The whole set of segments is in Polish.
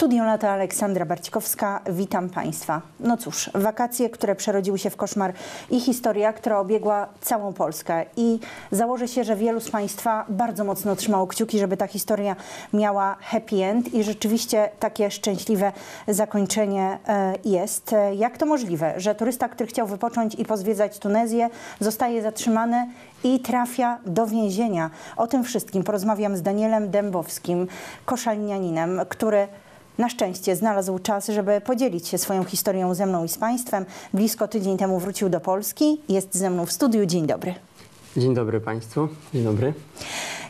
Studio Lata Aleksandra Barćkowska, witam Państwa. No cóż, wakacje, które przerodziły się w koszmar i historia, która obiegła całą Polskę i założę się, że wielu z Państwa bardzo mocno trzymało kciuki, żeby ta historia miała happy end i rzeczywiście takie szczęśliwe zakończenie e, jest. Jak to możliwe, że turysta, który chciał wypocząć i pozwiedzać Tunezję, zostaje zatrzymany i trafia do więzienia. O tym wszystkim porozmawiam z Danielem Dębowskim, koszalnianinem, który na szczęście znalazł czas, żeby podzielić się swoją historią ze mną i z Państwem. Blisko tydzień temu wrócił do Polski. Jest ze mną w studiu. Dzień dobry. Dzień dobry Państwu. Dzień dobry.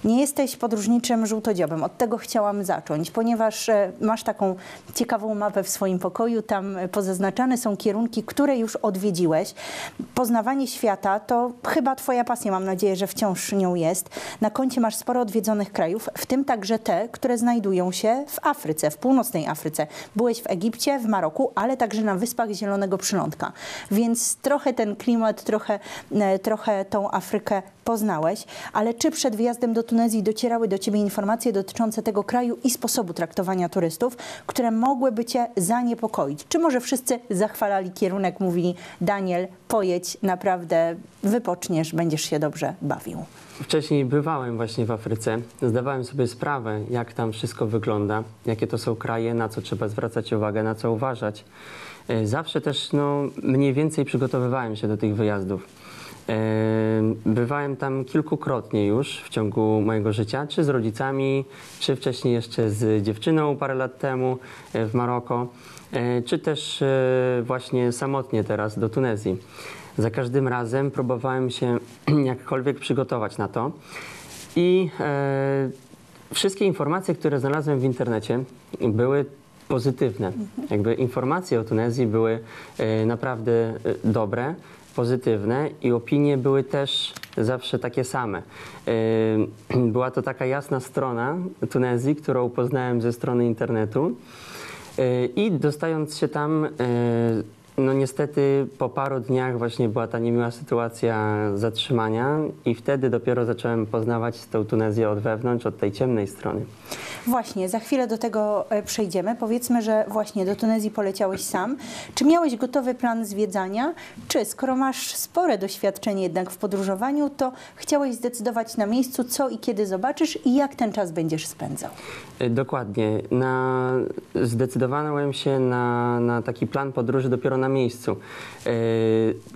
Nie jesteś podróżniczym żółtodziobem. Od tego chciałam zacząć, ponieważ e, masz taką ciekawą mapę w swoim pokoju. Tam e, pozaznaczane są kierunki, które już odwiedziłeś. Poznawanie świata to chyba Twoja pasja. Mam nadzieję, że wciąż nią jest. Na koncie masz sporo odwiedzonych krajów, w tym także te, które znajdują się w Afryce, w północnej Afryce. Byłeś w Egipcie, w Maroku, ale także na Wyspach Zielonego Przylądka. Więc trochę ten klimat, trochę, e, trochę tą Afrykę poznałeś, ale czy przed wyjazdem do Tunezji docierały do Ciebie informacje dotyczące tego kraju i sposobu traktowania turystów, które mogłyby Cię zaniepokoić? Czy może wszyscy zachwalali kierunek, mówili Daniel, pojedź, naprawdę wypoczniesz, będziesz się dobrze bawił? Wcześniej bywałem właśnie w Afryce. Zdawałem sobie sprawę, jak tam wszystko wygląda, jakie to są kraje, na co trzeba zwracać uwagę, na co uważać. E, Zawsze też no, mniej więcej przygotowywałem się do tych wyjazdów. Bywałem tam kilkukrotnie już w ciągu mojego życia, czy z rodzicami, czy wcześniej jeszcze z dziewczyną parę lat temu e, w Maroko, e, czy też e, właśnie samotnie teraz do Tunezji. Za każdym razem próbowałem się jakkolwiek przygotować na to i wszystkie informacje, które znalazłem w internecie były pozytywne. Jakby informacje o Tunezji były naprawdę dobre, pozytywne i opinie były też zawsze takie same. E, Była to taka jasna strona Tunezji, którą poznałem ze strony internetu. E, I dostając się tam, e, no niestety po paru dniach właśnie była ta niemiła sytuacja zatrzymania i wtedy dopiero zacząłem poznawać tą Tunezję od wewnątrz, od tej ciemnej strony. Właśnie, za chwilę do tego e, przejdziemy. Powiedzmy, że właśnie do Tunezji poleciałeś sam. Czy miałeś gotowy plan zwiedzania? Czy skoro masz spore doświadczenie jednak w podróżowaniu, to chciałeś zdecydować na miejscu, co i kiedy zobaczysz i jak ten czas będziesz spędzał? E, Dokładnie. Na, zdecydowałem się na, na taki plan podróży dopiero na miejscu. E,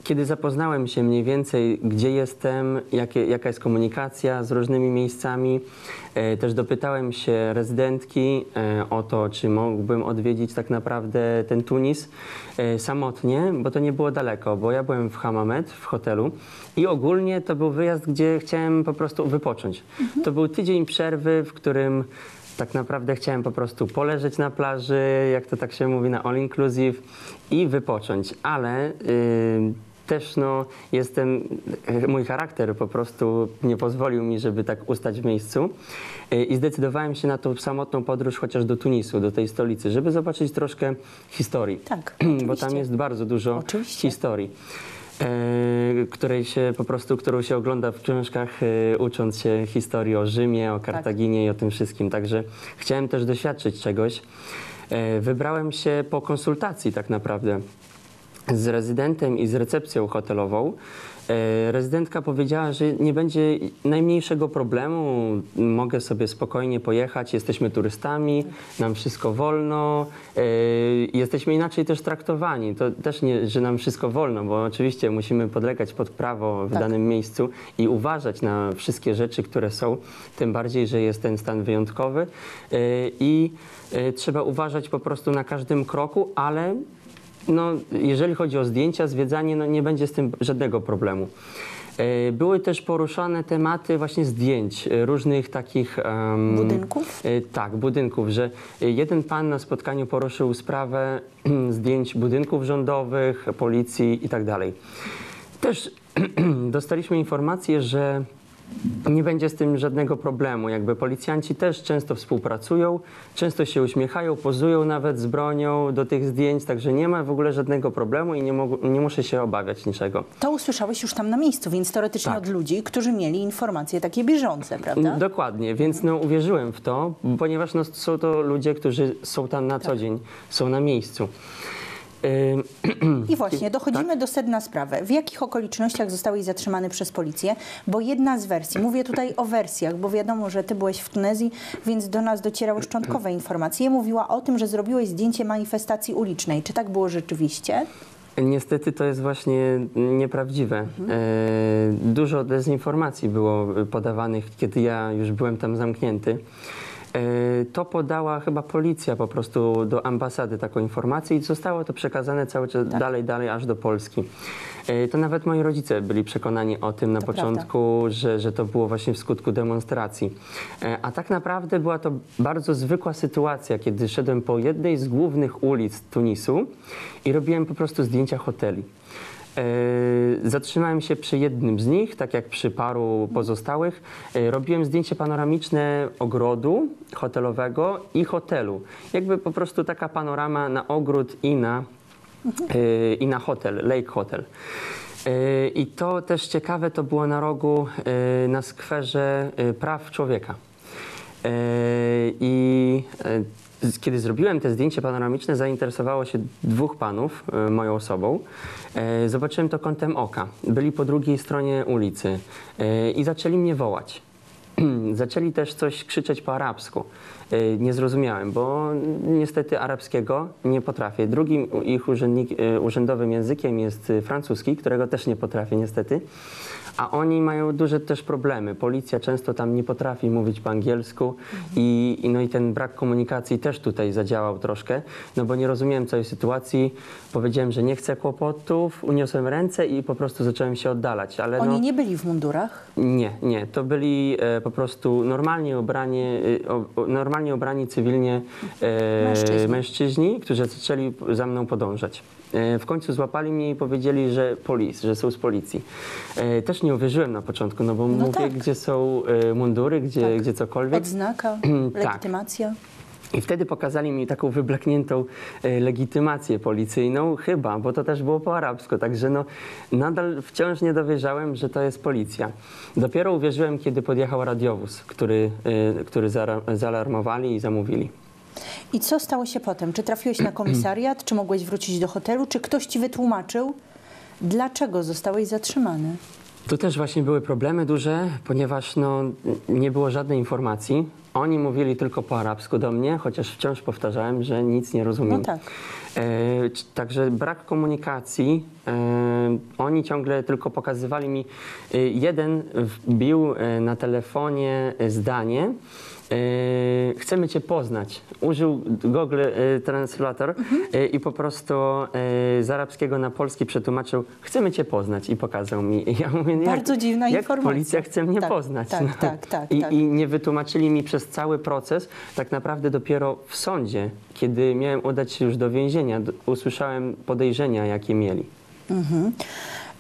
Kiedy zapoznałem się mniej więcej, gdzie jestem, jakie, jaka jest komunikacja z różnymi miejscami, e, też dopytałem się rezydentki e, o to, czy mógłbym odwiedzić tak naprawdę ten Tunis samotnie, bo to nie było daleko, bo ja byłem w Hamamet, w hotelu i ogólnie to był wyjazd, gdzie chciałem po prostu wypocząć. To był tydzień przerwy, w którym tak naprawdę chciałem po prostu poleżeć na plaży, jak to tak się mówi, na all inclusive i wypocząć, ale y, też no, jestem, mój charakter po prostu nie pozwolił mi, żeby tak ustać w miejscu Y, i zdecydowałem się na tą samotną podróż chociaż do Tunisu, do tej stolicy, żeby zobaczyć troszkę historii, Tak, bo tam jest bardzo dużo Oczywiście. historii. E, Której się po prostu, którą się ogląda w książkach, e, ucząc się historii o Rzymie, o Kartaginie i o tym wszystkim. Także chciałem też doświadczyć czegoś. E, Wybrałem się po konsultacji tak naprawdę z rezydentem i z recepcją hotelową. Rezydentka powiedziała, że nie będzie najmniejszego problemu, mogę sobie spokojnie pojechać, jesteśmy turystami, nam wszystko wolno, jesteśmy inaczej też traktowani. To też nie, że nam wszystko wolno, bo oczywiście musimy podlegać pod prawo w Tak. danym miejscu i uważać na wszystkie rzeczy, które są, tym bardziej, że jest ten stan wyjątkowy e, i e, trzeba uważać po prostu na każdym kroku, ale no, jeżeli chodzi o zdjęcia, zwiedzanie, no nie będzie z tym żadnego problemu. E, Były też poruszane tematy właśnie zdjęć, e, różnych takich... em, Budynków? e, Tak, budynków, że jeden pan na spotkaniu poruszył sprawę zdjęć budynków rządowych, policji i tak dalej. Też dostaliśmy informację, że nie będzie z tym żadnego problemu. Jakby policjanci też często współpracują, często się uśmiechają, pozują nawet z bronią do tych zdjęć, także nie ma w ogóle żadnego problemu i nie, nie muszę się obawiać niczego. To usłyszałeś już tam na miejscu, więc teoretycznie Tak. od ludzi, którzy mieli informacje takie bieżące, prawda? Dokładnie, więc no, uwierzyłem w to, ponieważ no, są to ludzie, którzy są tam na Tak. co dzień, są na miejscu. I właśnie, dochodzimy Tak. do sedna sprawy. W jakich okolicznościach zostałeś zatrzymany przez policję? Bo jedna z wersji, mówię tutaj o wersjach, bo wiadomo, że ty byłeś w Tunezji, więc do nas docierały szczątkowe informacje. Mówiła o tym, że zrobiłeś zdjęcie manifestacji ulicznej. Czy tak było rzeczywiście? Niestety to jest właśnie nieprawdziwe. Mhm. E, dużo dezinformacji było podawanych, kiedy ja już byłem tam zamknięty. E, to podała chyba policja po prostu do ambasady taką informację i zostało to przekazane cały czas Tak. dalej, dalej aż do Polski. E, to nawet moi rodzice byli przekonani o tym na To początku, że, że to było właśnie w skutku demonstracji. E, A tak naprawdę była to bardzo zwykła sytuacja, kiedy szedłem po jednej z głównych ulic Tunisu i robiłem po prostu zdjęcia hoteli. E, Zatrzymałem się przy jednym z nich, tak jak przy paru pozostałych. E, Robiłem zdjęcie panoramiczne ogrodu hotelowego i hotelu. Jakby po prostu taka panorama na ogród i na, e, i na hotel, Lake Hotel. I to też ciekawe, to było na rogu na skwerze praw człowieka. E, I e, kiedy zrobiłem te zdjęcie panoramiczne, zainteresowało się dwóch panów e, moją osobą. E, Zobaczyłem to kątem oka. Byli po drugiej stronie ulicy i zaczęli mnie wołać. Zaczęli też coś krzyczeć po arabsku. Nie zrozumiałem, bo niestety arabskiego nie potrafię. Drugim ich urzędnik, urzędowym językiem jest francuski, którego też nie potrafię niestety. A oni mają duże też problemy. Policja często tam nie potrafi mówić po angielsku i, i, no i ten brak komunikacji też tutaj zadziałał troszkę, no bo nie rozumiałem całej sytuacji. Powiedziałem, że nie chcę kłopotów, uniosłem ręce i po prostu zacząłem się oddalać. Ale Oni no, nie byli w mundurach? nie, nie. To byli e, po prostu normalnie ubrani, e, normalnie ubrani cywilnie e, Mężczyźni. mężczyźni, którzy zaczęli za mną podążać. E, w końcu złapali mnie i powiedzieli, że polis, że są z policji. E, też nie uwierzyłem na początku, no bo No mówię, tak. gdzie są e, mundury, gdzie, Tak. gdzie cokolwiek. Odznaka, Tak. legitymacja? I wtedy pokazali mi taką wyblakniętą legitymację policyjną, chyba, bo to też było po arabsku, także no, nadal wciąż nie dowierzałem, że to jest policja. Dopiero uwierzyłem, kiedy podjechał radiowóz, który, który zaalarmowali i zamówili. I co stało się potem? Czy trafiłeś na komisariat, czy mogłeś wrócić do hotelu, czy ktoś ci wytłumaczył, dlaczego zostałeś zatrzymany? Tu też właśnie były problemy duże, ponieważ no, nie było żadnej informacji. Oni mówili tylko po arabsku do mnie, chociaż wciąż powtarzałem, że nic nie rozumiem. No tak. E, także brak komunikacji. E, oni ciągle tylko pokazywali mi. E, jeden wbił e, na telefonie e, zdanie. E, chcemy Cię poznać. Użył Google e, Translator e, i po prostu e, z arabskiego na polski przetłumaczył Chcemy Cię poznać i pokazał mi. Ja mówię, jak, Bardzo dziwna jak informacja. policja chce mnie Tak, poznać. tak, tak, tak, I, tak. I nie wytłumaczyli mi przez cały proces, tak naprawdę dopiero w sądzie, kiedy miałem udać się już do więzienia, usłyszałem podejrzenia, jakie mieli.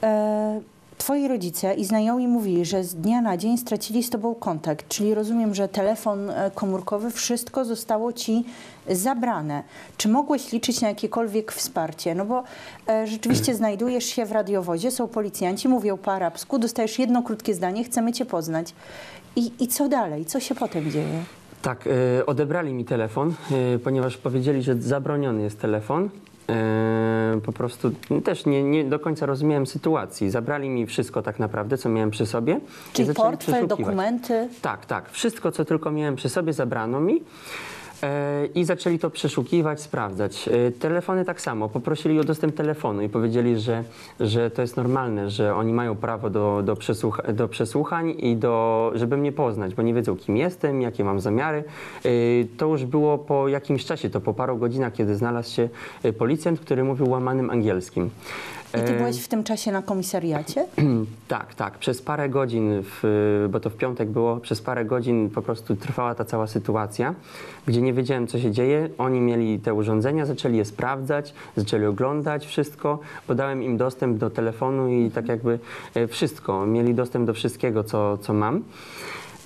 E, twoi rodzice i znajomi mówili, że z dnia na dzień stracili z tobą kontakt, czyli rozumiem, że telefon e, komórkowy, wszystko zostało ci zabrane. Czy mogłeś liczyć na jakiekolwiek wsparcie? No bo e, rzeczywiście znajdujesz się w radiowozie, są policjanci, mówią po arabsku, dostajesz jedno krótkie zdanie, chcemy cię poznać. I, I co dalej? Co się potem dzieje? Tak, e, odebrali mi telefon, e, ponieważ powiedzieli, że zabroniony jest telefon. E, po prostu też nie, nie do końca rozumiałem sytuacji. Zabrali mi wszystko tak naprawdę, co miałem przy sobie. Czyli portfel, dokumenty? Tak, tak. Wszystko, co tylko miałem przy sobie, zabrano mi. I zaczęli to przeszukiwać, sprawdzać. E, Telefony tak samo. Poprosili o dostęp telefonu i powiedzieli, że, że to jest normalne, że oni mają prawo do, do, przesłuch do przesłuchań i do, żeby mnie poznać, bo nie wiedzą, kim jestem, jakie mam zamiary. E, To już było po jakimś czasie, to po paru godzinach, kiedy znalazł się e, policjant, który mówił łamanym angielskim. I ty byłeś w tym czasie na komisariacie? Tak, tak. Przez parę godzin, w, bo to w piątek było, przez parę godzin po prostu trwała ta cała sytuacja, gdzie nie wiedziałem, co się dzieje. Oni mieli te urządzenia, zaczęli je sprawdzać, zaczęli oglądać wszystko, bo dałem im dostęp do telefonu i tak jakby e, wszystko. Mieli dostęp do wszystkiego, co, co mam.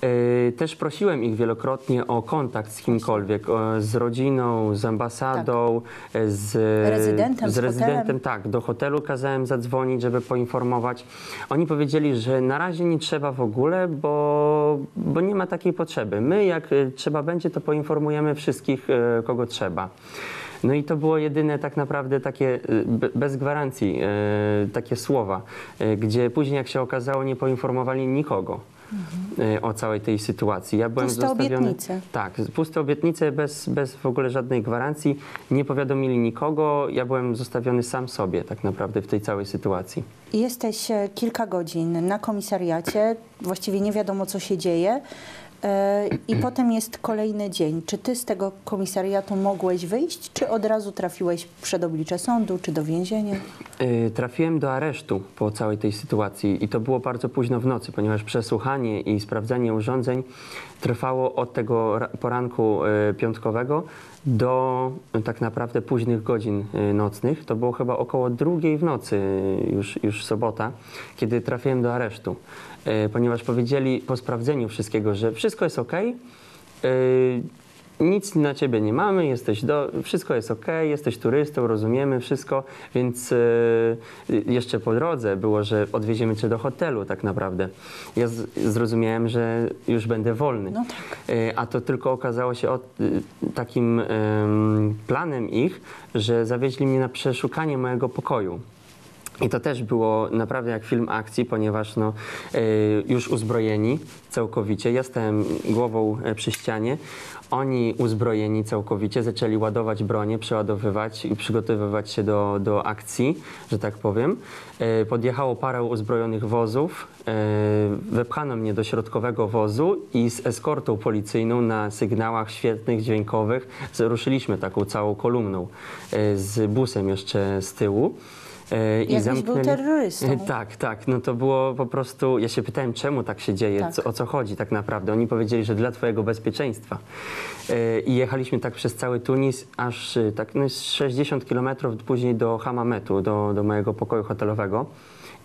E, Też prosiłem ich wielokrotnie o kontakt z kimkolwiek, z rodziną, z ambasadą, e, z Rezydentem, z z rezydentem tak, do hotelu kazałem zadzwonić, żeby poinformować. Oni powiedzieli, że na razie nie trzeba w ogóle, bo, bo nie ma takiej potrzeby. My, jak y, trzeba będzie, to poinformujemy wszystkich, y, kogo trzeba. No i to było jedyne tak naprawdę takie y, be- bez gwarancji, takie słowa, gdzie później jak się okazało nie poinformowali nikogo. Y, O całej tej sytuacji. Ja byłem Puste zostawiony. obietnice. Tak, puste obietnice bez, bez w ogóle żadnej gwarancji. Nie powiadomili nikogo. Ja byłem zostawiony sam sobie tak naprawdę w tej całej sytuacji. Jesteś e, kilka godzin na komisariacie, właściwie nie wiadomo, co się dzieje. E, I potem jest kolejny dzień. Czy ty z tego komisariatu mogłeś wyjść, czy od razu trafiłeś przed oblicze sądu, czy do więzienia? Y, Trafiłem do aresztu po całej tej sytuacji i to było bardzo późno w nocy, ponieważ przesłuchanie i sprawdzanie urządzeń trwało od tego ra- poranku y, piątkowego do tak naprawdę późnych godzin nocnych. To było chyba około drugiej w nocy, już, już sobota, kiedy trafiłem do aresztu, ponieważ powiedzieli po sprawdzeniu wszystkiego, że wszystko jest ok. Nic na ciebie nie mamy, jesteś do, wszystko jest ok, jesteś turystą, rozumiemy wszystko, więc y, jeszcze po drodze było, że odwieziemy cię do hotelu tak naprawdę. Ja z, zrozumiałem, że już będę wolny. No tak. A to tylko okazało się od, takim em, planem ich, że zawieźli mnie na przeszukanie mojego pokoju. I to też było naprawdę jak film akcji, ponieważ no, y, już uzbrojeni całkowicie. Ja stałem głową e, przy ścianie. Oni uzbrojeni całkowicie zaczęli ładować bronię, przeładowywać i przygotowywać się do, do akcji, że tak powiem. E, Podjechało parę uzbrojonych wozów. e, Wepchano mnie do środkowego wozu i z eskortą policyjną na sygnałach świetnych, dźwiękowych ruszyliśmy taką całą kolumną z busem jeszcze z tyłu. E, i Jakbyś był terrorystą. Tak, tak. No to było po prostu. Ja się pytałem, czemu tak się dzieje, Tak. co, o co chodzi tak naprawdę. Oni powiedzieli, że dla Twojego bezpieczeństwa. E, I jechaliśmy tak przez cały Tunis, aż e, tak no, jest 60 kilometrów później do Hamametu, do, do mojego pokoju hotelowego.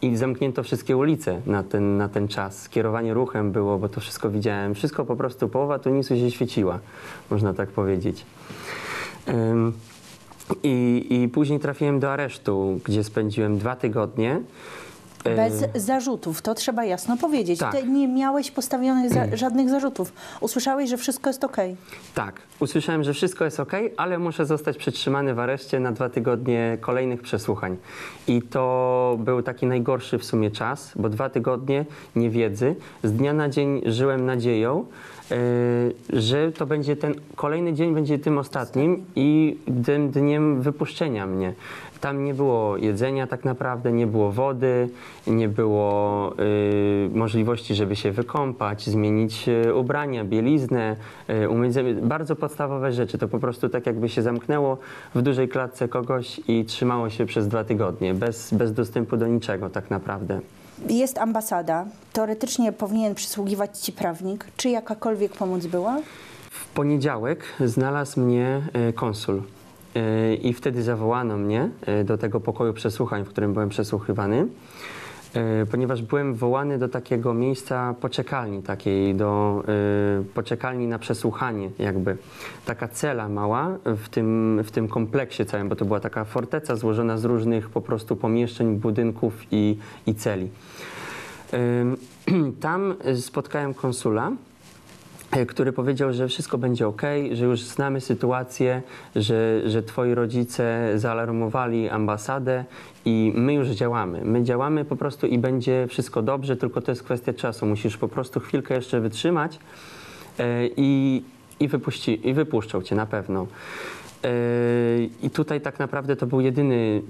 I zamknięto wszystkie ulice na ten, na ten czas. Kierowanie ruchem było, bo to wszystko widziałem. Wszystko po prostu, połowa Tunisu się świeciła, można tak powiedzieć. Ym, i, I później trafiłem do aresztu, gdzie spędziłem dwa tygodnie. E, Bez zarzutów, to trzeba jasno powiedzieć. tak. Ty nie miałeś postawionych za, żadnych zarzutów. Usłyszałeś, że wszystko jest okej. Tak, usłyszałem, że wszystko jest ok, ale muszę zostać przetrzymany w areszcie na dwa tygodnie kolejnych przesłuchań. I to był taki najgorszy w sumie czas, bo dwa tygodnie niewiedzy. Z dnia na dzień żyłem nadzieją, e, że to będzie ten kolejny dzień będzie tym ostatnim i tym dniem wypuszczenia mnie. Tam nie było jedzenia tak naprawdę, nie było wody, nie było y, możliwości, żeby się wykąpać, zmienić y, ubrania, bieliznę, y, umyć zęby. Bardzo podstawowe rzeczy. To po prostu tak jakby się zamknęło w dużej klatce kogoś i trzymało się przez dwa tygodnie, bez, bez dostępu do niczego tak naprawdę. Jest ambasada. Teoretycznie powinien przysługiwać ci prawnik. Czy jakakolwiek pomoc była? W poniedziałek znalazł mnie e, konsul. I wtedy zawołano mnie e, do tego pokoju przesłuchań, w którym byłem przesłuchiwany, e, ponieważ byłem wołany do takiego miejsca poczekalni, takiej do e, poczekalni na przesłuchanie, jakby. Taka cela mała w tym, w tym kompleksie całym, bo to była taka forteca złożona z różnych po prostu pomieszczeń, budynków i, i celi. Tam spotkałem konsula, który powiedział, że wszystko będzie ok, że już znamy sytuację, że, że twoi rodzice zaalarmowali ambasadę i my już działamy. My działamy po prostu i będzie wszystko dobrze, tylko to jest kwestia czasu. Musisz po prostu chwilkę jeszcze wytrzymać y, i, i, wypuści, i wypuszczą cię na pewno. Yy, I tutaj tak naprawdę to był jedyny,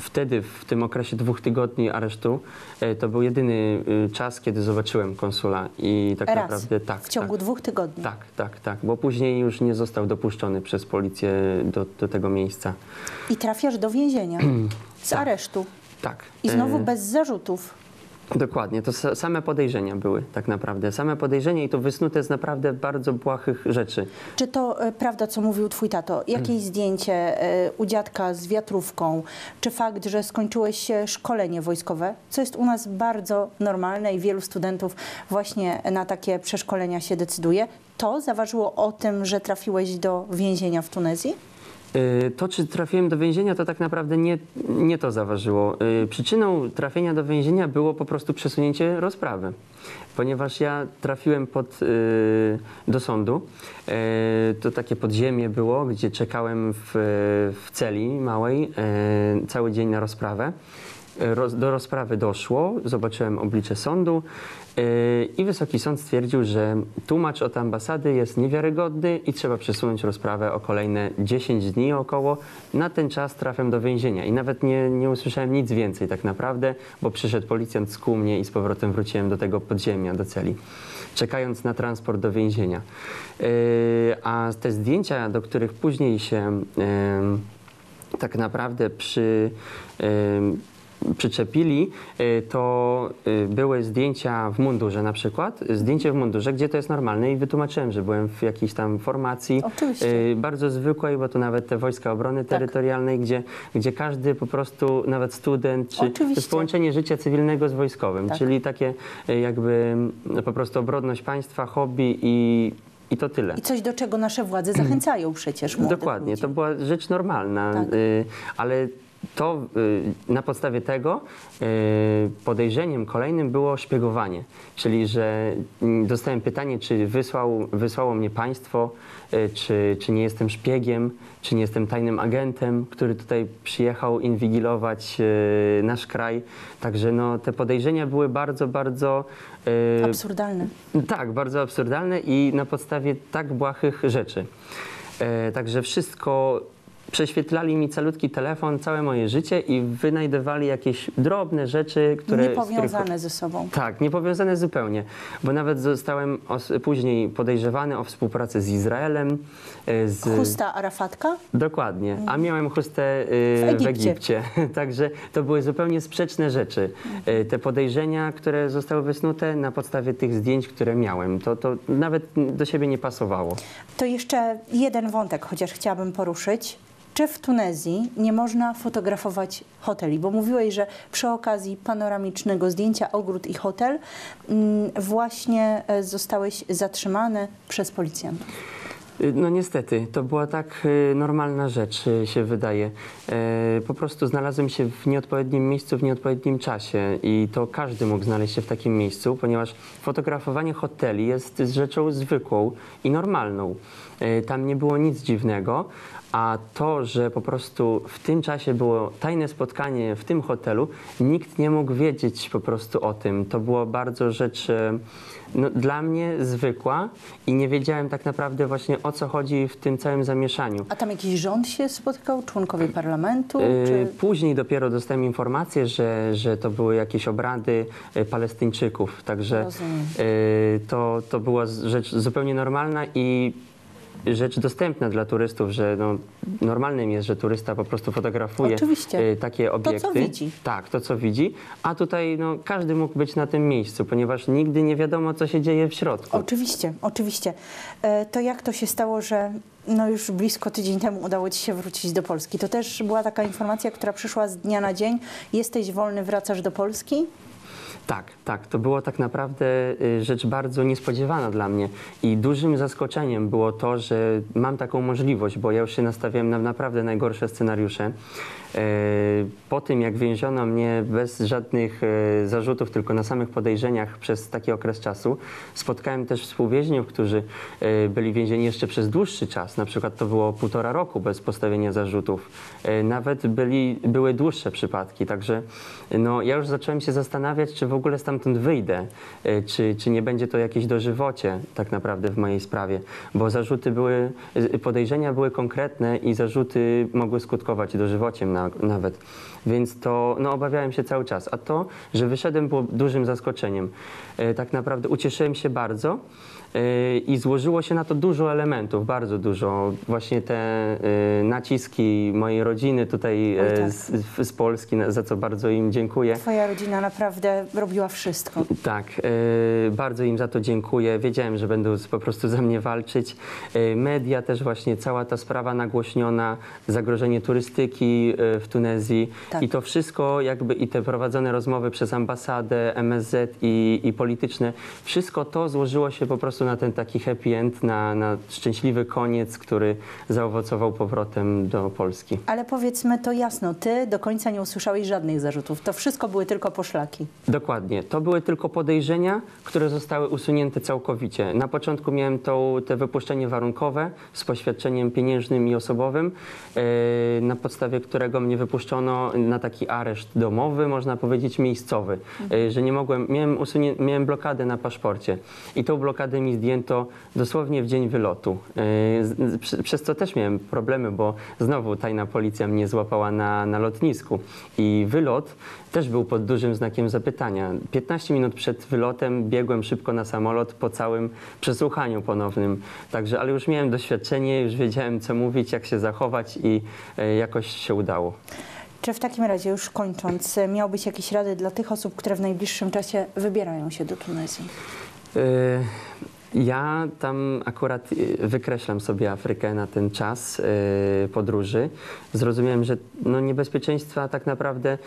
wtedy w tym okresie dwóch tygodni aresztu, yy, to był jedyny yy, czas, kiedy zobaczyłem konsula. I tak Raz. naprawdę tak. w ciągu tak, dwóch tygodni. tak, tak, tak, bo później już nie został dopuszczony przez policję do, do tego miejsca. I trafiasz do więzienia z aresztu. Tak. I znowu E, bez zarzutów. Dokładnie, to sa- same podejrzenia były tak naprawdę. Same podejrzenia i to wysnute z naprawdę bardzo błahych rzeczy. Czy to e, prawda, co mówił twój tato? Jakieś Mm. zdjęcie e, u dziadka z wiatrówką, czy fakt, że skończyłeś e, szkolenie wojskowe, co jest u nas bardzo normalne i wielu studentów właśnie na takie przeszkolenia się decyduje, to zaważyło o tym, że trafiłeś do więzienia w Tunezji? Y, To, czy trafiłem do więzienia, to tak naprawdę nie, nie to zaważyło. Y, Przyczyną trafienia do więzienia było po prostu przesunięcie rozprawy. Ponieważ ja trafiłem pod, y, do sądu, to takie podziemie było, gdzie czekałem w, w celi małej cały dzień na rozprawę. Roz, do rozprawy doszło, zobaczyłem oblicze sądu i Wysoki Sąd stwierdził, że tłumacz od ambasady jest niewiarygodny i trzeba przesunąć rozprawę o kolejne 10 dni około. Na ten czas trafiam do więzienia i nawet nie, nie usłyszałem nic więcej tak naprawdę, bo przyszedł policjant, skuł mnie i z powrotem wróciłem do tego podziemia, do celi, czekając na transport do więzienia. Yy, a te zdjęcia, do których później się yy, tak naprawdę przy, przyczepili, y, to y, były zdjęcia w mundurze na przykład, zdjęcie w mundurze, gdzie to jest normalne i wytłumaczyłem, że byłem w jakiejś tam formacji Oczywiście. y, bardzo zwykłej, bo to nawet te Wojska Obrony Tak. Terytorialnej, gdzie, gdzie każdy po prostu, nawet student, czy to Oczywiście. jest połączenie życia cywilnego z wojskowym, Tak. czyli takie jakby mm, po prostu obrodność państwa, hobby i, i to tyle. I coś, do czego nasze władze zachęcają przecież Dokładnie, ludzi. to była rzecz normalna, Tak. y, ale to y, na podstawie tego y, podejrzeniem kolejnym było szpiegowanie, czyli że mm, dostałem pytanie, czy wysłał, wysłało mnie państwo, y, czy, czy nie jestem szpiegiem, czy nie jestem tajnym agentem, który tutaj przyjechał inwigilować nasz kraj. Także no, te podejrzenia były bardzo, bardzo Absurdalne. tak, bardzo absurdalne i na podstawie tak błahych rzeczy. E, także wszystko prześwietlali mi calutki telefon, całe moje życie i wynajdowali jakieś drobne rzeczy, które... z których- Niepowiązane ze sobą. tak, niepowiązane zupełnie, bo nawet zostałem os- później podejrzewany o współpracę z Izraelem. e, Z... Chusta Arafatka? Dokładnie, a miałem chustę y, W w Egipcie. Egipcie. Także to były zupełnie sprzeczne rzeczy. Y, Te podejrzenia, które zostały wysnute na podstawie tych zdjęć, które miałem, to, to nawet do siebie nie pasowało. To jeszcze jeden wątek, chociaż chciałabym poruszyć. Czy w Tunezji nie można fotografować hoteli? Bo mówiłeś, że przy okazji panoramicznego zdjęcia ogród i hotel mm, właśnie e, zostałeś zatrzymany przez policjantów. Y, No niestety, to była tak y, normalna rzecz, y, się wydaje. E, Po prostu znalazłem się w nieodpowiednim miejscu w nieodpowiednim czasie i to każdy mógł znaleźć się w takim miejscu, ponieważ fotografowanie hoteli jest rzeczą zwykłą i normalną. E, Tam nie było nic dziwnego, a to, że po prostu w tym czasie było tajne spotkanie w tym hotelu, nikt nie mógł wiedzieć po prostu o tym. To była bardzo rzecz e, no, dla mnie zwykła i nie wiedziałem tak naprawdę właśnie o co chodzi w tym całym zamieszaniu. A tam jakiś rząd się spotkał? Członkowie parlamentu? E, Czy... Później dopiero dostałem informację, że, że to były jakieś obrady e, Palestyńczyków, także Rozumiem. to, to była rzecz zupełnie normalna i rzecz dostępna dla turystów, że no, normalnym jest, że turysta po prostu fotografuje Oczywiście. e, takie obiekty. widzi. Tak, to co widzi, a tutaj no, każdy mógł być na tym miejscu, ponieważ nigdy nie wiadomo, co się dzieje w środku. Oczywiście, oczywiście. E, To jak to się stało, że no już blisko tydzień temu udało Ci się wrócić do Polski? To też była taka informacja, która przyszła z dnia na dzień. Jesteś wolny, wracasz do Polski? Tak, tak. To było tak naprawdę y, rzecz bardzo niespodziewana dla mnie. I dużym zaskoczeniem było to, że mam taką możliwość, bo ja już się nastawiałem na naprawdę najgorsze scenariusze. E, Po tym, jak więziono mnie bez żadnych e, zarzutów, tylko na samych podejrzeniach przez taki okres czasu, spotkałem też współwięźniów, którzy e, byli więzieni jeszcze przez dłuższy czas. Na przykład to było półtora roku bez postawienia zarzutów. Nawet byli, były dłuższe przypadki, także no, ja już zacząłem się zastanawiać, czy w ogóle stamtąd wyjdę, czy, czy nie będzie to jakieś dożywocie tak naprawdę w mojej sprawie, bo zarzuty były, podejrzenia były konkretne i zarzuty mogły skutkować dożywociem na, nawet. Więc to no, obawiałem się cały czas. A to, że wyszedłem było dużym zaskoczeniem. E, Tak naprawdę ucieszyłem się bardzo, Yy, I złożyło się na to dużo elementów, bardzo dużo. Właśnie te yy, naciski mojej rodziny tutaj tak. z, z Polski, za co bardzo im dziękuję. Twoja rodzina naprawdę robiła wszystko. Tak, bardzo im za to dziękuję. Wiedziałem, że będą po prostu za mnie walczyć. Media też właśnie, cała ta sprawa nagłośniona, zagrożenie turystyki w Tunezji Tak. I to wszystko jakby i te prowadzone rozmowy przez ambasadę, MSZ i, i polityczne, wszystko to złożyło się po prostu na ten taki happy end, na, na szczęśliwy koniec, który zaowocował powrotem do Polski. Ale powiedzmy to jasno, ty do końca nie usłyszałeś żadnych zarzutów. To wszystko były tylko poszlaki. Dokładnie. To były tylko podejrzenia, które zostały usunięte całkowicie. Na początku miałem to, te wypuszczenie warunkowe z poświadczeniem pieniężnym i osobowym, e, na podstawie którego mnie wypuszczono na taki areszt domowy, można powiedzieć miejscowy, e, że nie mogłem, miałem, usunie, miałem blokadę na paszporcie i tą blokadę mi zdjęto dosłownie w dzień wylotu. E, Przez co też miałem problemy, bo znowu tajna policja mnie złapała na, na lotnisku i wylot też był pod dużym znakiem zapytania. 15 minut przed wylotem biegłem szybko na samolot po całym przesłuchaniu ponownym. Także, ale już miałem doświadczenie, już wiedziałem co mówić, jak się zachować i e, jakoś się udało. Czy w takim razie, już kończąc, e, miałbyś jakieś rady dla tych osób, które w najbliższym czasie wybierają się do Tunezji? Ja tam akurat e, wykreślam sobie Afrykę na ten czas e, podróży. Zrozumiałem, że no niebezpieczeństwa tak naprawdę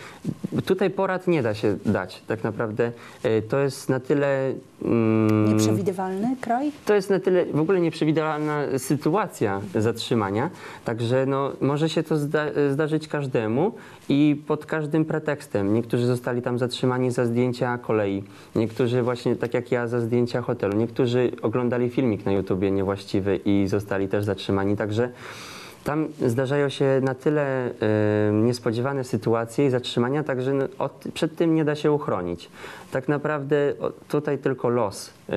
tutaj porad nie da się dać. Tak naprawdę e, to jest na tyle. mm, Nieprzewidywalny kraj? to jest na tyle w ogóle nieprzewidywalna sytuacja zatrzymania, także no, może się to zda zdarzyć każdemu i pod każdym pretekstem. Niektórzy zostali tam zatrzymani za zdjęcia kolei, niektórzy właśnie tak jak ja za zdjęcia hotelu, niektórzy oglądali filmik na YouTubie niewłaściwy i zostali też zatrzymani, także tam zdarzają się na tyle e, niespodziewane sytuacje i zatrzymania, także no, przed tym nie da się uchronić. Tak naprawdę o, tutaj tylko los e,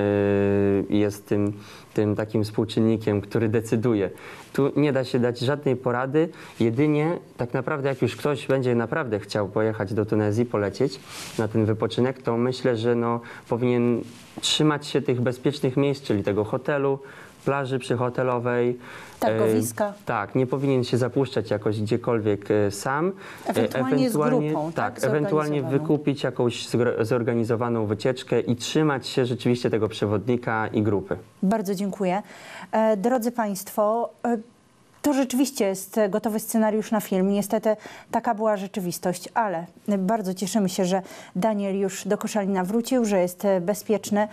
jest tym, tym takim współczynnikiem, który decyduje. Tu nie da się dać żadnej porady, jedynie tak naprawdę jak już ktoś będzie naprawdę chciał pojechać do Tunezji, polecieć na ten wypoczynek, to myślę, że no, powinien trzymać się tych bezpiecznych miejsc, czyli tego hotelu, plaży przyhotelowej. Targowiska. E, tak, nie powinien się zapuszczać jakoś gdziekolwiek e, sam. E, Ewentualnie z grupą, tak, tak, ewentualnie wykupić jakąś zorganizowaną wycieczkę i trzymać się rzeczywiście tego przewodnika i grupy. Bardzo dziękuję. E, Drodzy Państwo, e, to rzeczywiście jest gotowy scenariusz na film. Niestety taka była rzeczywistość, ale bardzo cieszymy się, że Daniel już do Koszalina wrócił, że jest bezpieczny.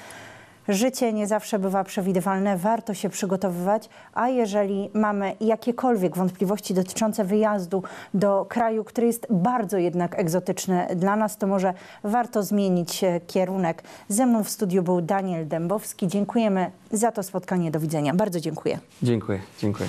Życie nie zawsze bywa przewidywalne, warto się przygotowywać, a jeżeli mamy jakiekolwiek wątpliwości dotyczące wyjazdu do kraju, który jest bardzo jednak egzotyczny dla nas, to może warto zmienić e, kierunek. Ze mną w studiu był Daniel Dębowski. Dziękujemy za to spotkanie. Do widzenia. Bardzo dziękuję. Dziękuję, dziękuję.